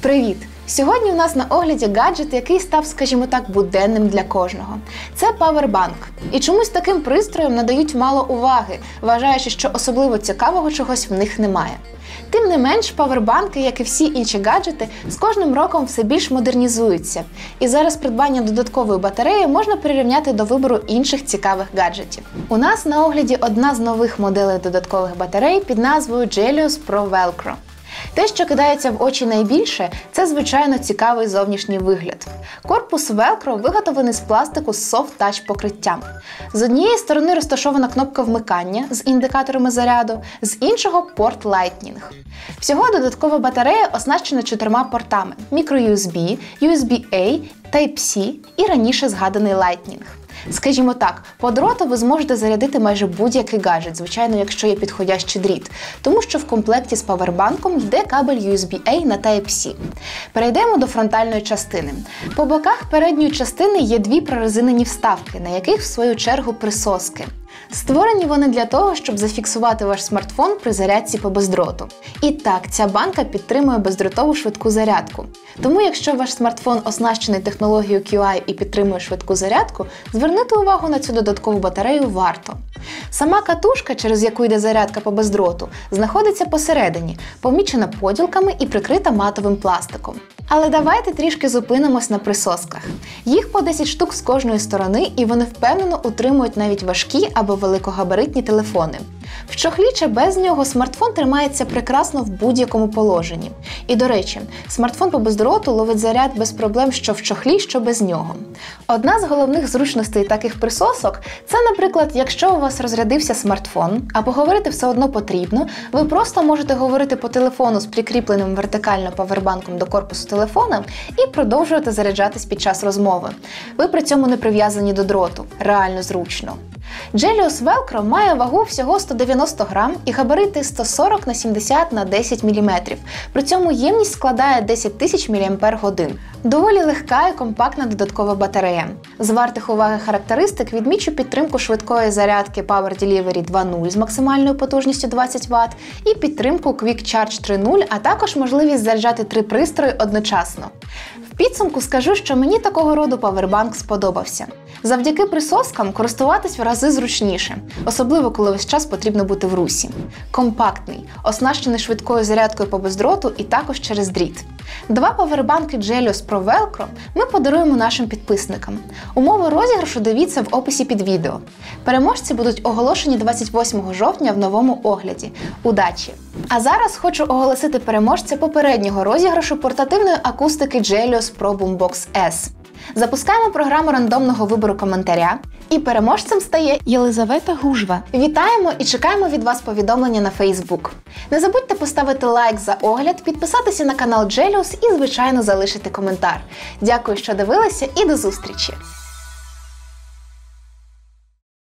Привіт! Сьогодні у нас на огляді гаджет, який став, скажімо так, буденним для кожного. Це павербанк. І чомусь таким пристроєм надають мало уваги, вважаючи, що особливо цікавого чогось в них немає. Тим не менш, павербанки, як і всі інші гаджети, з кожним роком все більш модернізуються. І зараз придбання додаткової батареї можна прирівняти до вибору інших цікавих гаджетів. У нас на огляді одна з нових моделей додаткових батарей під назвою Gelios Pro Velcro. Те, що кидається в очі найбільше, це звичайно цікавий зовнішній вигляд. Корпус Velcro виготовлений з пластику з touch покриттям. З однієї сторони розташована кнопка вмикання з індикаторами заряду, з іншого порт Lightning. Всього додаткова батарея оснащена чотирма портами: microUSB, USB-A, Type-C і раніше згаданий Lightning. Скажімо так, по дроту ви зможете зарядити майже будь-який гаджет, звичайно, якщо є підходящий дріт, тому що в комплекті з павербанком йде кабель USB-A на Type-C. Перейдемо до фронтальної частини. По боках передньої частини є дві прорезинені вставки, на яких в свою чергу присоски. Створені вони для того, щоб зафіксувати ваш смартфон при зарядці по бездроту. І так, ця банка підтримує бездротову швидку зарядку. Тому, якщо ваш смартфон оснащений технологією QI і підтримує швидку зарядку, звернути увагу на цю додаткову батарею варто. Сама катушка, через яку йде зарядка по бездроту, знаходиться посередині, помічена поділками і прикрита матовим пластиком. Але давайте трішки зупинимось на присосках. Їх по 10 штук з кожної сторони, і вони впевнено утримують навіть важкі або великогабаритні телефони. В чохлі чи без нього смартфон тримається прекрасно в будь-якому положенні. І до речі, смартфон по бездроту ловить заряд без проблем, що в чохлі, що без нього. Одна з головних зручностей таких присосок це, наприклад, якщо у вас розрядився смартфон, а поговорити все одно потрібно, ви просто можете говорити по телефону з прикріпленим вертикально павербанком до корпусу телефона і продовжувати заряджатись під час розмови. Ви при цьому не прив'язані до дроту, реально зручно. Gelios Velcro має вагу всього 190 грам і габарити 140 на 70 на 10 мм. При цьому ємність складає 10 тисяч мАч. Доволі легка і компактна додаткова батарея. З вартих уваги характеристик відмічу підтримку швидкої зарядки Power Delivery 2.0 з максимальною потужністю 20 Вт і підтримку Quick Charge 3.0, а також можливість заряджати три пристрої одночасно. В підсумку скажу, що мені такого роду павербанк сподобався. Завдяки присоскам користуватись в рази зручніше, особливо коли весь час потрібно бути в русі. Компактний, оснащений швидкою зарядкою по бездроту і також через дріт. Два павербанки Gelios Pro Velcro ми подаруємо нашим підписникам. Умови розіграшу дивіться в описі під відео. Переможці будуть оголошені 28 жовтня в новому огляді. Удачі! А зараз хочу оголосити переможця попереднього розіграшу портативної акустики Gelios Pro Boombox S. Запускаємо програму рандомного вибору коментаря, і переможцем стає Єлизавета Гужва. Вітаємо і чекаємо від вас повідомлення на Фейсбук. Не забудьте поставити лайк за огляд, підписатися на канал Джеліус і, звичайно, залишити коментар. Дякую, що дивилися, і до зустрічі!